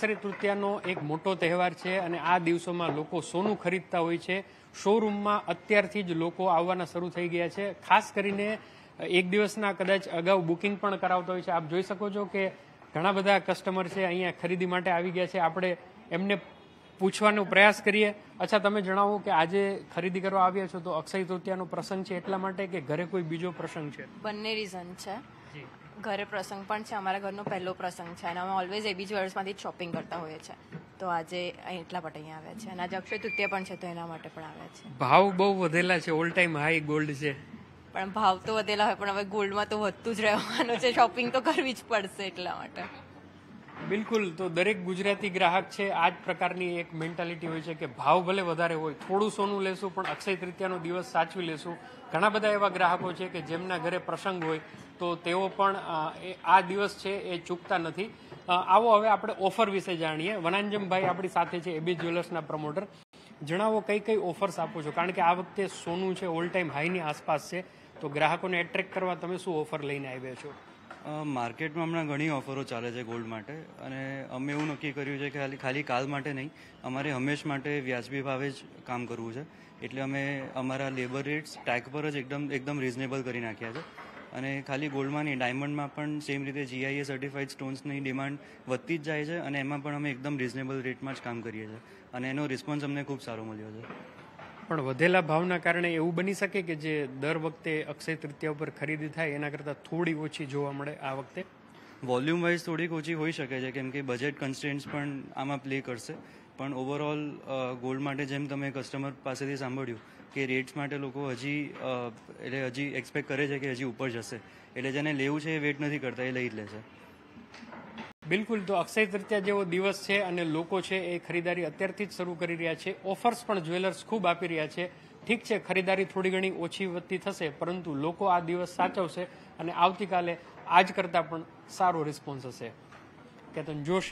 અક્ષય તૃતીયાનો એક મોટો તહેવાર છે અને આ દિવસોમાં લોકો સોનું ખરીદતા હોય છે. શોરૂમમાં અત્યારથી જ લોકો આવવાના શરૂ થઈ ગયા છે. ખાસ કરીને એક દિવસના કદાચ અગાઉ બુકિંગ પણ કરાવતા હોય છે. આપ જોઈ શકો છો કે ઘણા બધા કસ્ટમર છે અહીંયા ખરીદી માટે આવી ગયા છે. આપણે એમને પૂછવાનો પ્રયાસ કરીએ. અચ્છા તમે જણાવો કે આજે ખરીદી કરવા આવ્યા છો તો અક્ષય તૃતીયાનો પ્રસંગ છે એટલા માટે કે ઘરે કોઈ બીજો પ્રસંગ છે? બંને રીઝન છે. ઘરે પ્રસંગ પણ છે અમારા ઘરનો પહેલો પ્રસંગ છે અને અમે ઓલવેઝ એબી જ્વેલર્સમાંથી જ શોપિંગ કરતા હોઈએ છીએ તો આજે અહીં એટલા માટે અહીંયા આવ્યા છે અને આજે અક્ષય તૃતીય પણ છે તો એના માટે પણ આવ્યા છે. ભાવ બહુ વધેલા છે ઓલ ટાઈમ હાઈ ગોલ્ડ છે. પણ ભાવ તો વધેલા હોય પણ હવે ગોલ્ડમાં તો વધતું જ રહેવાનું છે શોપિંગ તો કરવી જ પડશે એટલા માટે. બિલકુલ, તો દરેક ગુજરાતી ગ્રાહક છે, આ જ પ્રકારની એક મેન્ટાલિટી હોય છે કે ભાવ ભલે વધારે હોય, થોડું સોનું લેશું, પણ અક્ષય તૃતીયાનો દિવસ સાચવી લેશું. ઘણા બધા એવા ગ્રાહકો છે કે જેમના ઘરે પ્રસંગ હોય, તો તેઓ પણ આ દિવસ છે એ ચૂકતા નથી. આવો હવે આપણે ઓફર વિશે જાણીએ. વનાંજમભાઈ આપણી સાથે છે એબી જ્વેલર્સના પ્રમોટર. જણાવો કઈ કઈ ઓફર્સ આપો છો? કારણ કે આ વખતે સોનું છે, ઓલ ટાઈમ હાઈની આસપાસ છે. તો ગ્રાહકોને એટ્રેક્ટ કરવા તમે શું ઓફર લઈને આવ્યા છો? માર્કેટમાં હમણાં ઘણી ઓફરો ચાલે છે ગોલ્ડ માટે અને અમે એવું નક્કી કર્યું છે કે ખાલી ખાલી કાલ માટે નહીં, અમારે હંમેશ માટે વ્યાજબી ભાવે જ કામ કરવું છે. એટલે અમે અમારા લેબર રેટ્સ ટેગ પર જ એકદમ એકદમ રિઝનેબલ કરી નાખ્યા છે. અને ખાલી ગોલ્ડમાં નહીં, ડાયમંડમાં પણ સેમ રીતે જીઆઈએ સર્ટિફાઈડ સ્ટોન્સની ડિમાન્ડ વધતી જ જાય છે અને એમાં પણ અમે એકદમ રિઝનેબલ રેટમાં જ કામ કરીએ છીએ. અને એનો રિસ્પોન્સ અમને ખૂબ સારો મળ્યો છે. પણ વધેલા ભાવના કારણે એવું બની શકે કે જે દર વખતે અક્ષય તૃતીયા ઉપર ખરીદી થાય, એના કરતાં થોડી ઓછી જોવા મળે આ વખતે? વોલ્યુમ વાઇઝ થોડીક ઓછી હોઈ શકે છે, કેમ કે બજેટ કન્સ્ટેન્ટ્સ પણ આમાં પ્લે કરશે. પણ ઓવરઓલ ગોલ્ડ માટે જેમ તમે કસ્ટમર પાસેથી સાંભળ્યું કે રેટ્સ માટે લોકો હજી એટલે હજી એક્સપેક્ટ કરે છે કે હજી ઉપર જશે. એટલે જેને લેવું છે એ વેટ નથી કરતા, એ લઈ જ લે છે. બિલકુલ, તો અક્ષય તૃતીયા જેવો દિવસ છે અને લોકો છે એ ખરીદારી અત્યારથી જ શરૂ કરી રહ્યા છે. ઓફર્સ પણ જ્વેલર્સ ખૂબ આપી રહ્યા છે. ઠીક છે, ખરીદારી થોડી ઘણી ઓછી વધતી થશે, પરંતુ લોકો આ દિવસ સાચવશે અને આવતીકાલે આજ કરતાં પણ સારો રિસ્પોન્સ હશે. કેતન જોશી.